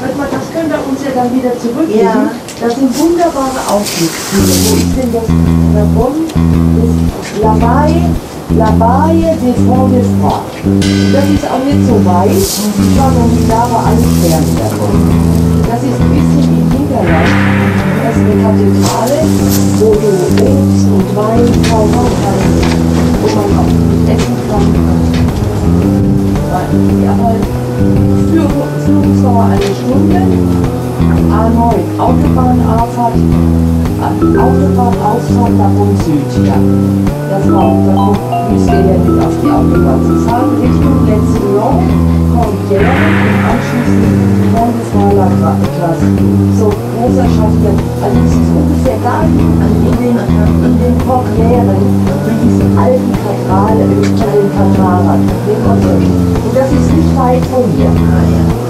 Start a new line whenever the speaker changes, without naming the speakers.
Das können wir uns ja dann wieder zurückgeben.
Ja.
Das sind wunderbare. Wo ist denn das Verbon? Das La Baie, La Baie des Fonds d'Espoir. Das ist auch nicht so weit. Ich war noch die Jahre Sterne davon. Das ist ein bisschen im Hinterland. Das ist eine Kathedrale, wo du Obst und Wein kaufen kannst, Halt Führung- Führungsdauer eine Stunde. A9, Autobahnauffahrt, Autobahnausfahrt nach Süd, ja. Das war, da müsst ihr ja nicht auf die Autobahn. Sie fahren Richtung Letzlon, Cordière und anschließend Pont de Fraland-Klasse. So großer Schaffner. Also es ist ungefähr da in den, in den diesen alten Kathedrale, Kathedralen, den Konzert. Und das ist